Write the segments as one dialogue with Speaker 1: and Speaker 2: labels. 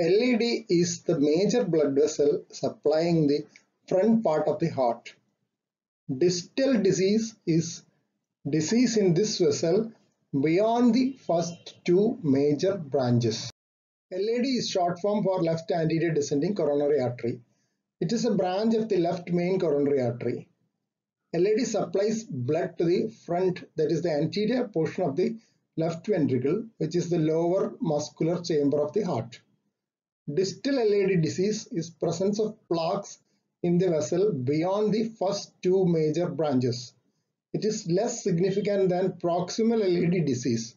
Speaker 1: LAD is the major blood vessel supplying the front part of the heart. Distal disease is disease in this vessel beyond the first two major branches. LAD is short form for left anterior descending coronary artery. It is a branch of the left main coronary artery. LAD supplies blood to the front, that is the anterior portion of the left ventricle, which is the lower muscular chamber of the heart. Distal LAD disease is presence of plaques in the vessel beyond the first two major branches. It is less significant than proximal LAD disease.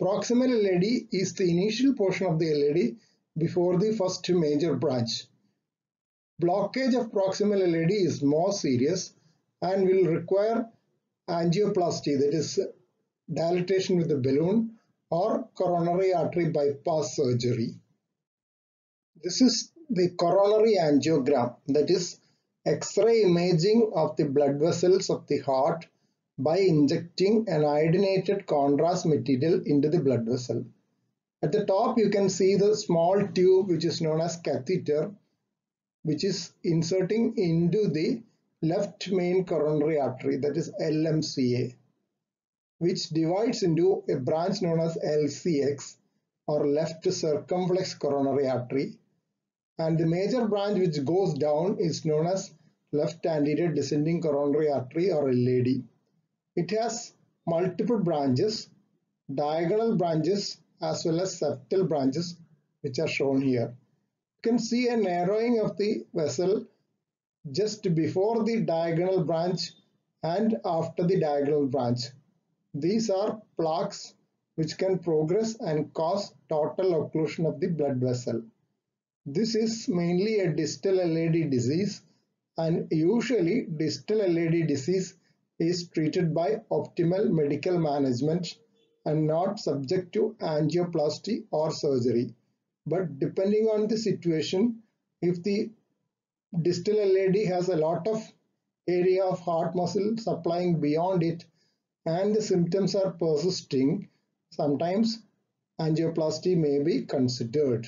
Speaker 1: Proximal LAD is the initial portion of the LAD before the first major branch. Blockage of proximal LAD is more serious and will require angioplasty, that is dilatation with the balloon or coronary artery bypass surgery. This is the coronary angiogram, that is X-ray imaging of the blood vessels of the heart by injecting an iodinated contrast material into the blood vessel. At the top you can see the small tube which is known as catheter which is inserting into the left main coronary artery that is LMCA which divides into a branch known as LCX or left circumflex coronary artery and the major branch which goes down is known as left anterior descending coronary artery or LAD. It has multiple branches, diagonal branches as well as septal branches which are shown here. You can see a narrowing of the vessel just before the diagonal branch and after the diagonal branch. These are plaques which can progress and cause total occlusion of the blood vessel. This is mainly a distal LAD disease and usually distal LAD disease is treated by optimal medical management and not subject to angioplasty or surgery. But depending on the situation, if the distal LAD has a lot of area of heart muscle supplying beyond it and the symptoms are persisting, sometimes angioplasty may be considered.